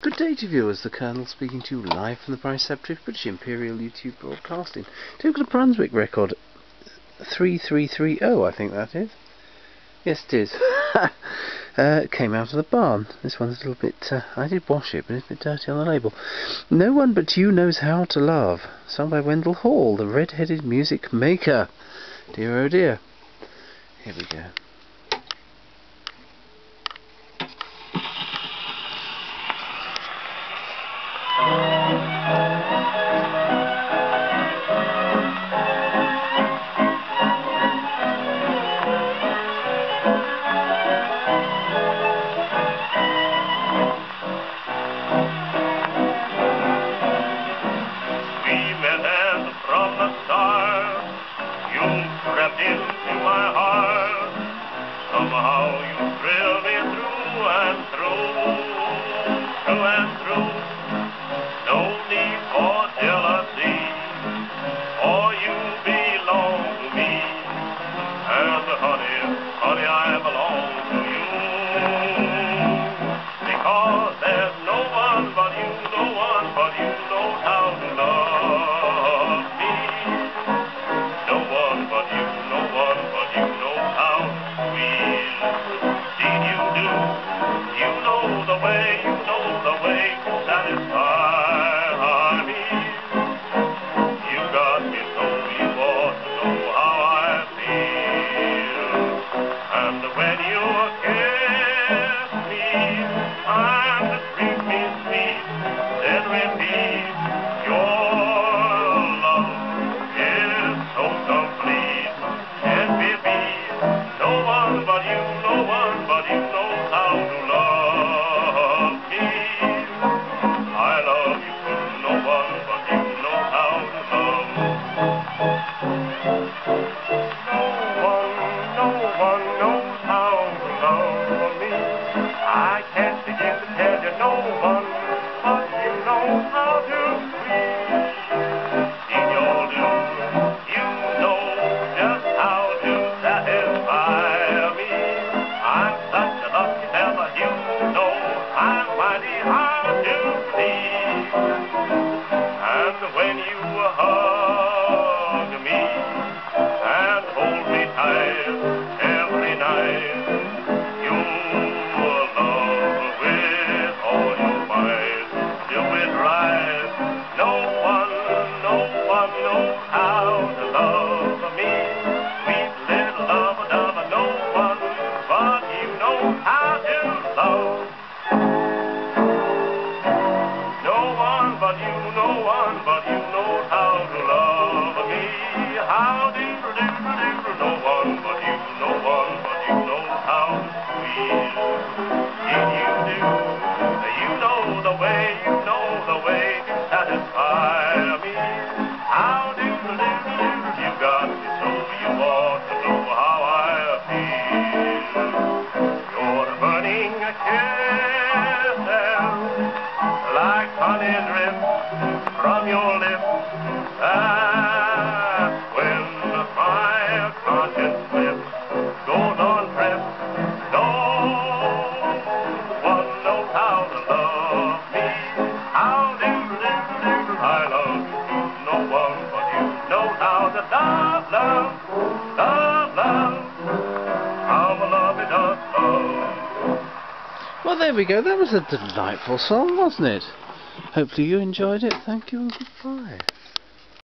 Good day to viewers, the Colonel speaking to you live from the Preceptory of British Imperial YouTube Broadcasting. Took a Brunswick record 3330, I think that is. Yes, it is. uh, came out of the barn. This one's a little bit. Uh, I did wash it, but it's a bit dirty on the label. No one but you knows how to love. Sung by Wendell Hall, the red-headed music maker. Dear oh dear. Here we go. But you, no one but you hug me and hold me tight every night, you love with all your might, do it right. No one, no one knows how to love me. Sweet little lover, lover, no one but you know how like honey drips from your to love, love, love, love. How love it does. Well, there we go. That was a delightful song, wasn't it? Hopefully you enjoyed it. Thank you and goodbye.